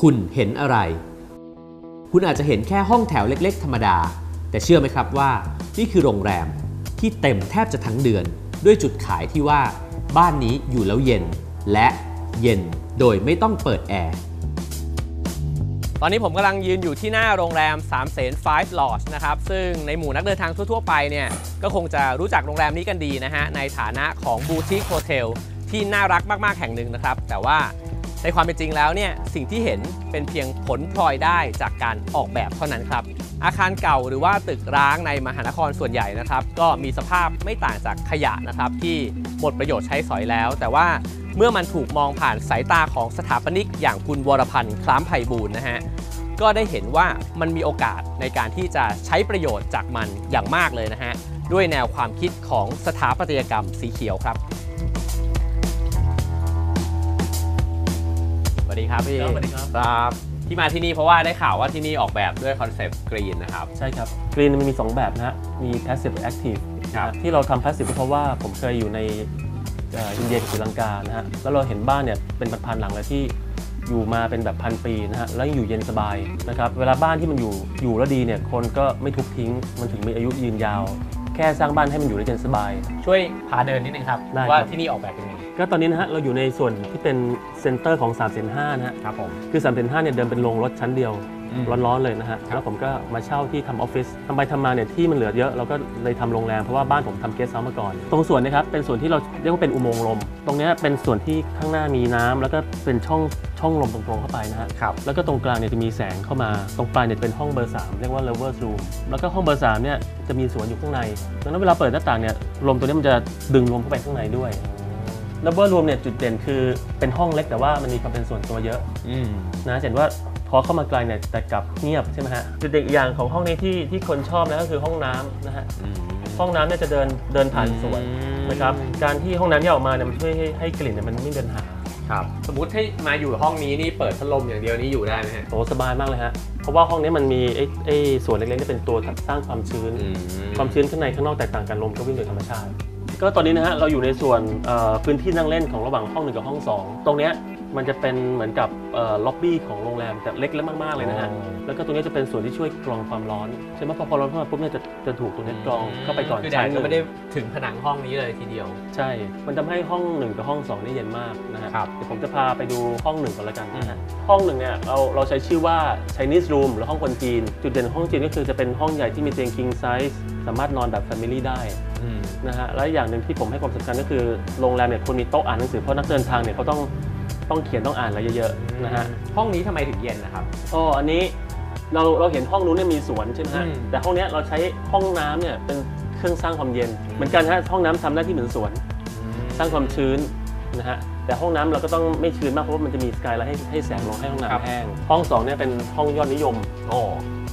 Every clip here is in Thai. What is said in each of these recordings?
คุณเห็นอะไร คุณอาจจะเห็นแค่ห้องแถวเล็ก ๆ ธรรมดา แต่เชื่อไหมครับว่า นี่คือโรงแรมที่เต็มแทบจะทั้งเดือน ด้วยจุดขายที่ว่า บ้านนี้อยู่แล้วเย็น และเย็นโดยไม่ต้องเปิดแอร์ตอนนี้ผมกำลังยืนอยู่ที่หน้าโรงแรม3ามเสน5 Lodge นะครับ ซึ่งในหมู่นักเดินทางทั่ว ๆ ไปเนี่ย ก็คงจะรู้จักโรงแรมนี้กันดีนะฮะ ในฐานะของบูติ e โฮเทลที่น่ารักมาก ๆ แห่งหนึ่งนะครับ แต่ว่า ในความเป็นจริงแล้วเนี่ยสิ่งที่เห็นเป็นเพียงผลพลอยได้จากการออกแบบเท่านั้นครับ อาคารเก่าหรือว่าตึกร้างในมหานครส่วนใหญ่นะครับ ก็มีสภาพไม่ต่างจากขยะนะครับ ที่หมดประโยชน์ใช้สอยแล้ว แต่ว่าเมื่อมันถูกมองผ่านสายตาของสถาปนิก อย่างคุณวรพันธ์คล้ามไพบูลย์นะฮะก็ได้เห็นว่ามันมีโอกาสในการที่จะใช้ประโยชน์จากมันอย่างมากเลยนะฮะด้วยแนวความคิดของสถาปัตยกรรมสีเขียวครับ วัสดีครับพี่ครับสวัสดีครับ ครับที่มาที่นี่เพราะว่าได้ข่าวว่าที่นี่ออกแบบด้วย conce pt green นะครับใช่ครับ green มันมี 2 แบบนะฮะมี passive กับ active ครับที่เราทำ passive ก็เพราะว่าผมเคยอยู่ในเอ่ออินเดียกับศรีลังกานะฮะแล้วเราเห็นบ้านเนี่ยเป็นพันๆหลังเลยที่อยู่มาเป็นแบบพันปีนะฮะแล้วยังอยู่เย็นสบายนะครับเวลาบ้านที่มันอยู่อยู่แล้วดีเนี่ยคนก็ไม่ทุบทิ้งมันถึงมีอายุยืนยาว แค่สร้างบ้านให้มันอยู่ได้เย็นสบาย ช่วยพาเดินนิดนึงครับได้ครับ ว่าที่นี่ออกแบบเป็นไง ก็ตอนนี้นะฮะเราอยู่ในส่วนที่เป็น center ของ3ามเซนห้านะฮะครับผม คือ3ามเซนห้าเนี่ยเดิมเป็นโรงรถชั้นเดียว อืม ร้อนๆเลยนะฮะครับแล้วผมก็มาเช่าที่ทำออฟฟิศทำไปทำมาเนี่ยที่มันเหลือเยอะเราก็เลยทำโรงแรมเพราะว่าบ้านผมทำเกสต์เฮาส์มาก่อน ตรงส่วนเนี้ยครับเป็นส่วนที่เราเรียกว่าเป็นอุโมงค์ลม ตรงเนี้ยเป็นส่วนที่ข้างหน้ามีน้ำแล้วก็เป็นช่องช่องลมตรงๆเข้าไปนะฮะ ครับ แล้วก็ตรงกลางเนี่ยจะมีแสงเข้ามา ตรงปลายเนี่ยเป็นห้องเบอร์ 3 เรียกว่า lovers room แล้วก็ห้องเบอร์3เนี่ยจะมีสวนอยู่ข้างใน ดังนั้นเวลาเปิดหน้าต่างเนี่ยลมตัวนี้มันจะดึงลมเข้าไปข้างในด้วย lover room เนี่ยจุดเด่นคือเป็นห้องเล็กแต่ว่ามันมีความเป็นส่วนตัวเยอะอืม นะเห็นว่าพอเข้ามาไกลเนี่ยแต่กลับเงียบใช่ไหมฮะจุดเด่นอีกอย่างของห้องนี้ที่ที่คนชอบนะก็คือห้องน้ำนะฮะอืมห้องน้ำเนี่ยจะเดินเดินผ่านสวนอืม นะครับการที่ห้องน้ำเนี่ยออกมาเนี่ยมันช่วยให้ให้กลิ่นเนี่ยมันไม่มีปัญหาครับ สมมติให้มาอยู่ห้องนี้นี่เปิดพัดลมอย่างเดียวนี้อยู่ได้ไหมฮะโอ้สบายมากเลยฮะเพราะว่าห้องนี้มันมีไอ้ไอ้ส่วนเล็กๆที่เป็นตัวสร้างความชื้น ความชื้นข้างในข้างนอกแตกต่างกันลมก็วิ่งโดยธรรมชาติ ก็ตอนนี้นะฮะเราอยู่ในส่วนพื้นที่นั่งเล่นของระหว่างห้องหนึ่งกับห้องสองตรงเนี้ย มันจะเป็นเหมือนกับล็อบบี้ของโรงแรมแต่เล็กและมากๆเลยนะฮะอ๋อแล้วก็ตรงนี้จะเป็นส่วนที่ช่วยกรองความร้อน ใช่ไหมพอความร้อนเข้ามาปุ๊บเนี่ยจะจะถูกตรงนี้กรองเข้าไปก่อนคือแดชั้ดนหก็นึ่งไม่ได้ถึงผนังห้องนี้เลยทีเดียว ใช่ มันทำให้ห้องหนึ่งกับห้องสองนี่เย็นมากนะฮะครับเดี๋ยวผมจะพาไปดูห้องหนึ่งก่อนละกันนะฮะห้องหนึ่งเนี่ยเราเราใช้ชื่อว่า Chinese room หรือห้องคนจีน จุดเด่นของห้องจีนก็คือจะเป็นห้องใหญ่ที่มีเตียง king size สามารถนอนแบบ family ได้อืมนะฮะและอย่างหนึ่งที่ผมให้ความสำคัญก็คือโรงแรมเนี่ยควรมีโต๊ะอ่านหนังสือเพราะนักเดินทางเนี่ยเขาต้อง ต้องเขียนต้องอ่านอะไรเยอะๆนะฮะห้องนี้ทำไมถึงเย็นนะครับก็อันนี้เราเราเห็นห้องนู้นเนี่ยมีสวนใช่ไหมฮะอืมแต่ห้องเนี้ยเราใช้ห้องน้ำเนี่ยเป็นเครื่องสร้างความเย็น เหมือนกันฮะห้องน้ำทำหน้าที่เหมือนสวน สร้างความชื้นนะฮะแต่ห้องน้ำเราก็ต้องไม่ชื้นมากเพราะว่ามันจะมีสกายไลท์ให้ให้แสงลงให้ห้องครับ น้ำแห้งห้องสองเนี่ยเป็นห้องยอดนิยมโอ้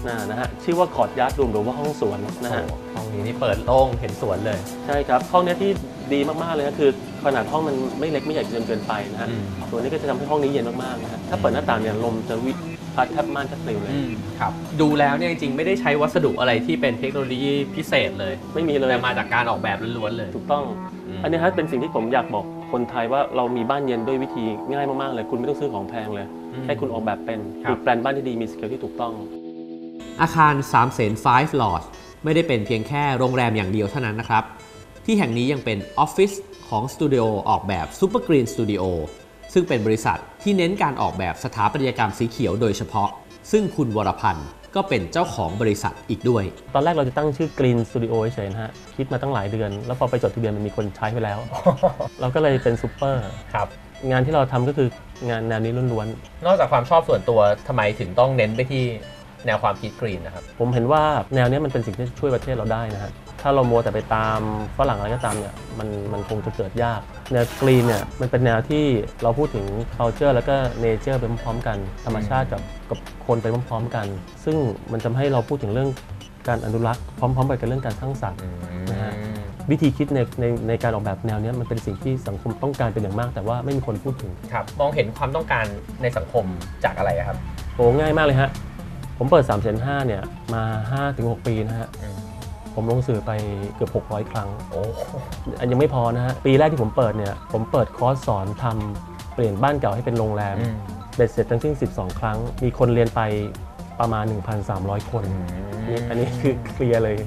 นะนะฮะชื่อว่าคอร์ดยาร์ดรูมหรือว่าห้องสวนนะฮะ ห้องนี้นี่เปิดโล่งเห็นสวนเลย ใช่ครับ ห้องเนี้ยที่ ดีมากๆเลยก็คือขนาดห้องมันไม่เล็กไม่ใหญ่จนเกินไปนะฮะอืม ตัวนี้ก็จะทำให้ห้องนี้เย็นมากๆนะฮะถ้าเปิดหน้าต่างเนี่ยลมจะวิพัดแทบม่านแทบปลิวเลย ครับดูแล้วเนี่ยจริงๆ ไม่ได้ใช้วัสดุอะไรที่เป็นเทคโนโลยีพิเศษเลย ไม่มีเลย แต่มาจากการออกแบบล้วนๆเลยถูกต้องอืมอันนี้ฮะเป็นสิ่งที่ผมอยากบอกคนไทยว่าเรามีบ้านเย็นด้วยวิธีง่ายมากๆเลย คุณไม่ต้องซื้อของแพงเลย อืม แค่คุณออกแบบเป็นครับคือแปลนบ้านที่ดีมีสเกลที่ถูกต้อง อาคาร3ามเสน5 Lodge ไม่ได้เป็นเพียงแค่โรงแรมอย่างเดียวเท่านั้นนะครับ ที่แห่งนี้ยังเป็นออฟฟิศของสตูดิโอออกแบบ Super Green Studio ซึ่งเป็นบริษัทที่เน้นการออกแบบสถาปัตยกรรมสีเขียวโดยเฉพาะ ซึ่งคุณวรพันธ์ก็เป็นเจ้าของบริษัทอีกด้วย ตอนแรกเราจะตั้งชื่อ Green Studio เฉยๆนะฮะ คิดมาตั้งหลายเดือน แล้วพอไปจดทะเบียนมันมีคนใช้ไปแล้ว เราก็เลยเป็นซูเปอร์ครับ งานที่เราทำก็คืองานแนวนี้ล้วนนอกจากความชอบส่วนตัวทำไมถึงต้องเน้นไปที่ แนวความคิด green นะครับๆผมเห็นว่าแนวเนี้ยมันเป็นสิ่งที่ช่วยประเทศเราได้นะฮะถ้าเรามัวแต่ไปตามฝรั่งอะไรก็ตามเนี่ยมันมันคงจะเกิดยาก แนวกรีนเนี่ยมันเป็นแนวที่เราพูดถึง culture แล้วก็ nature ไปพร้อมๆกัน ธรรมชาติกับกับคนไปพร้อมๆกัน ซึ่งมันทำให้เราพูดถึงเรื่องการอนุรักษ์พร้อมๆไปกับเรื่องการสร้างสรรค์นะฮะวิธีคิดในในในการออกแบบแนวเนี้ยมันเป็นสิ่งที่สังคมต้องการเป็นอย่างมาก แต่ว่าไม่มีคนพูดถึงครับมองเห็นความต้องการในสังคมจากอะไรอะครับโอ้ง่ายมากเลยฮะ ผมเปิด3ามแสนห้าเนี่ยมา 5-6 ปีนะฮะอืมผมลงสื่อไปเกือบ 600 ครั้ง โอ้อันยังไม่พอนะฮะ ปีแรกที่ผมเปิดเนี่ย ผมเปิดคอร์สสอนทำเปลี่ยนบ้านเก่าให้เป็นโรงแรมเบ็ดเสร็จทั้งสิ้น 12 ครั้ง มีคนเรียนไปประมาณ 1,300 คนนี่อันนี้คือ clear เลย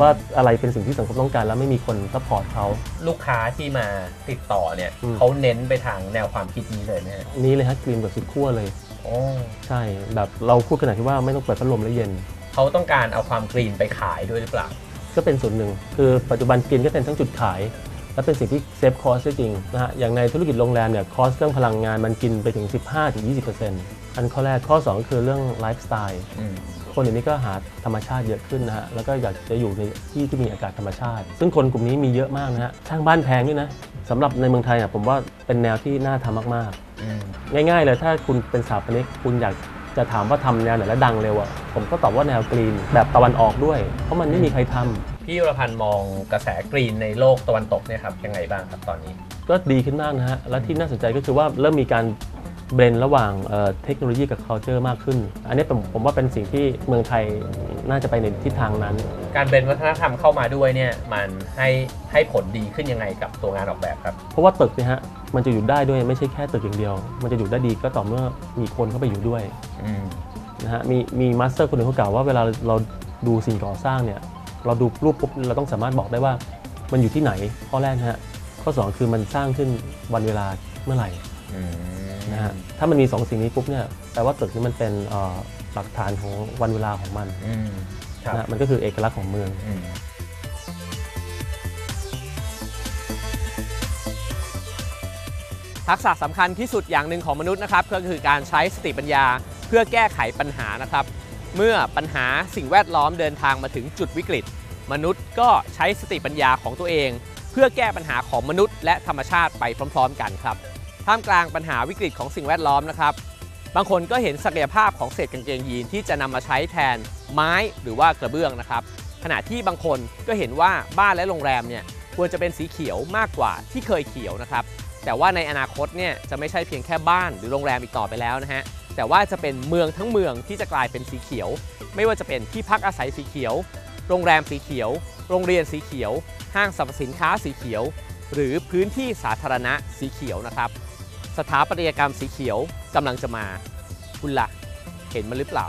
ว่าอะไรเป็นสิ่งที่สังคมต้องการแล้วไม่มีคน support เขา ลูกค้าที่มาติดต่อเนี่ยอืม เขาเน้นไปทางแนวความคิดนี้เลยไหมฮะ นี่เลยฮะ green แบบสุดขั้วเลย โอ้ใช่แบบเราพูดขนาดที่ว่าไม่ต้องเปิดพัดลมแล้วเย็น เขาต้องการเอาความ green ไปขายด้วยหรือเปล่า ก็เป็นส่วนหนึ่ง คือปัจจุบัน green ก็เป็นทั้งจุดขาย และเป็นสิ่งที่ save cost ได้จริงนะฮะอย่างในธุรกิจโรงแรมเนี่ย cost เรื่องพลังงานมันกินไปถึง 15-20% อันข้อแรกข้อ2ก็คือเรื่องไลฟ์สไตล์คนเดี๋ยวนี้ก็หาธรรมชาติเยอะขึ้นนะฮะแล้วก็อยากจะอยู่ในที่ที่มีอากาศธรรมชาติ ซึ่งคนกลุ่มนี้มีเยอะมากนะฮะช่างบ้านแพงด้วยนะสำหรับในเมืองไทยอะผมว่าเป็นแนวที่น่าทำมากๆ ง่ายๆเลยถ้าคุณเป็นสถาปนิกคุณอยากจะถามว่าทำแนวไหนแล้วดังเร็วอะผมก็ตอบว่าแนวกรีนแบบตะวันออกด้วย เพราะมันไม่มีใครทำพี่วรพันธ์มองกระแสกรีนในโลกตะวันตกเนี่ยครับยังไงบ้างครับตอนนี้ ก็ดีขึ้นมากนะฮะและที่น่าสนใจก็คือว่าเริ่มมีการ เบรนระหว่างเอ่อเทคโนโลยีกับ culture มากขึ้น อันนี้ผมผมว่าเป็นสิ่งที่เมืองไทยน่าจะไปในทิศทางนั้น การ blend วัฒนธรรมเข้ามาด้วยเนี่ยมันให้ให้ผลดีขึ้นยังไงกับตัวงานออกแบบครับ เพราะว่าตึกเนี่ยฮะมันจะอยู่ได้ด้วยไม่ใช่แค่ตึกอย่างเดียว มันจะอยู่ได้ดีก็ต่อเมื่อมีคนเข้าไปอยู่ด้วยนะฮะมีมี master คนหนึ่งเขากล่าวว่าเวลาเราดูสิ่งก่อสร้างเนี่ยเราดูรูปปุ๊บเราต้องสามารถบอกได้ว่ามันอยู่ที่ไหนข้อแรกนะฮะข้อสองคือมันสร้างขึ้นวันเวลาเมื่อไหร่ นะฮะถ้ามันมี 2 สิ่งนี้ปุ๊บเนี่ยแปลว่าตึกนี้มันเป็นเอ่อหลักฐานของวันเวลาของมันครับนะฮะมันก็คือเอกลักษณ์ของเมืองทักษะสำคัญที่สุดอย่างหนึ่งของมนุษย์นะครับก็คือการใช้สติปัญญาเพื่อแก้ไขปัญหานะครับ เมื่อปัญหาสิ่งแวดล้อมเดินทางมาถึงจุดวิกฤต มนุษย์ก็ใช้สติปัญญาของตัวเอง เพื่อแก้ปัญหาของมนุษย์และธรรมชาติไปพร้อม ๆ กันครับ ท่ามกลางปัญหาวิกฤตของสิ่งแวดล้อมนะครับ บางคนก็เห็นศักยภาพของเศษกางเกงยีนที่จะนำมาใช้แทนไม้หรือว่ากระเบื้องนะครับ ขณะที่บางคนก็เห็นว่าบ้านและโรงแรมเนี่ยควรจะเป็นสีเขียวมากกว่าที่เคยเขียวนะครับ แต่ว่าในอนาคตเนี่ยจะไม่ใช่เพียงแค่บ้านหรือโรงแรมอีกต่อไปแล้วนะฮะ แต่ว่าจะเป็นเมืองทั้งเมืองที่จะกลายเป็นสีเขียว ไม่ว่าจะเป็นที่พักอาศัยสีเขียว โรงแรมสีเขียว โรงเรียนสีเขียว ห้างสรรพสินค้าสีเขียว หรือพื้นที่สาธารณะสีเขียวนะครับ สถาปัตยกรรมสีเขียวกำลังจะมา คุณล่ะเห็นมันหรือเปล่า